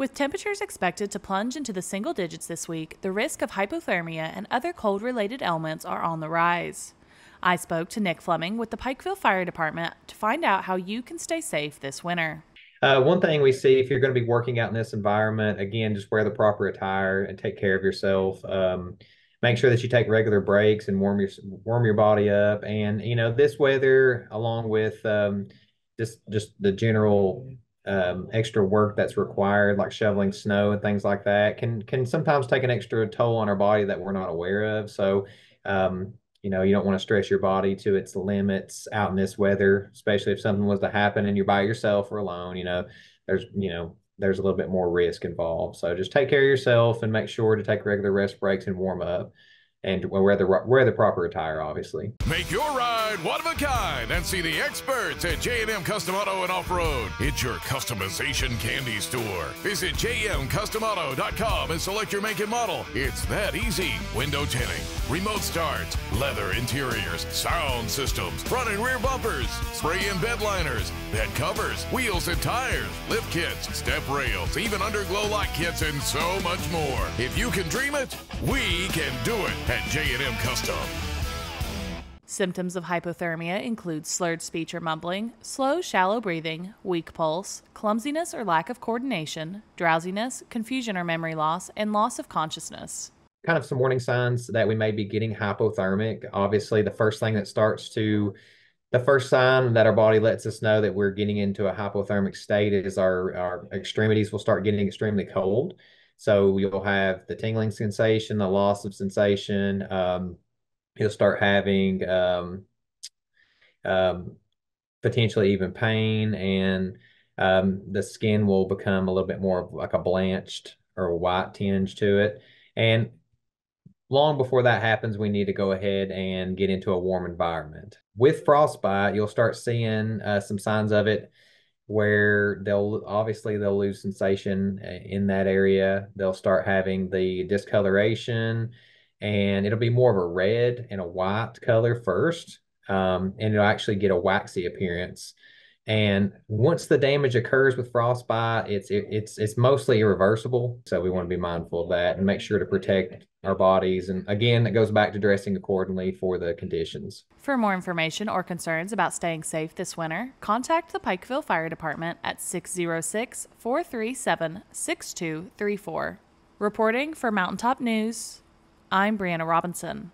With temperatures expected to plunge into the single digits this week, the risk of hypothermia and other cold related ailments are on the rise. I spoke to Nick Fleming with the Pikeville Fire Department to find out how you can stay safe this winter. Uh, one thing we see if you're going to be working out in this environment, again, just wear the proper attire and take care of yourself. Um, make sure that you take regular breaks and warm your warm your body up. And you know, this weather, along with um, just just the general um, extra work that's required, like shoveling snow and things like that, can can sometimes take an extra toll on our body that we're not aware of. So, um, you know, you don't want to stress your body to its limits out in this weather, especially if something was to happen and you're by yourself or alone. You know, there's you know there's a little bit more risk involved. So just take care of yourself and make sure to take regular rest breaks and warm up and wear the wear the proper attire, obviously. Make your ride one of a kind and see the experts at J&M Custom Auto and Off Road. It's your customization candy store. Visit jmcustomauto.com and select your make and model. It's that easy. Window tinting, remote starts, leather interiors, sound systems, front and rear bumpers, spray and bed liners, bed covers, wheels and tires, lift kits, step rails, even underglow light kits, and so much more. If you can dream it, we can do it at J&M Custom. Symptoms of hypothermia include slurred speech or mumbling, slow, shallow breathing, weak pulse, clumsiness or lack of coordination, drowsiness, confusion or memory loss, and loss of consciousness. Kind of some warning signs that we may be getting hypothermic. Obviously, the first thing that starts to the first sign that our body lets us know that we're getting into a hypothermic state is our, our extremities will start getting extremely cold. So you'll have the tingling sensation, the loss of sensation. Um, you'll start having um, um, potentially even pain, and um, the skin will become a little bit more like a blanched or white tinge to it. And long before that happens, we need to go ahead and get into a warm environment. With frostbite, you'll start seeing uh, some signs of it where they'll obviously they'll lose sensation uh, in that area. They'll start having the discoloration and it'll be more of a red and a white color first. Um, and it'll actually get a waxy appearance. And once the damage occurs with frostbite, it's it, it's it's mostly irreversible. So we want to be mindful of that and make sure to protect our bodies. And again, it goes back to dressing accordingly for the conditions. For more information or concerns about staying safe this winter, contact the Pikeville Fire Department at 606 437 6234. Reporting for Mountaintop News, I'm Brianna Robinson.